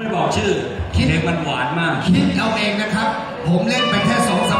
ไม่บอกชื่อเพลงมันหวานมาก คิดเอาเองนะครับ ผมเล่นไปแค่สองสาม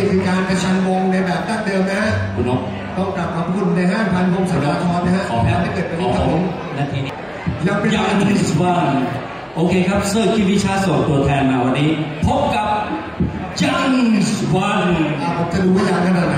นี่คือการกระชันวงในแบบดั้งเดิมนะฮะคุณนพต้องกลับขอบคุณในห้างพันธุ์พงศธรนะฮะขอแพ้ไม่เกิดเป็นขอครับผมนาทีนี้ยังเป็นยังเป็นสบานโอเคครับเซอร์คิวิชาส่งตัวแทนมาวันนี้ พบกับยังสบานผมจะรู้ว่ายังขนาดไหน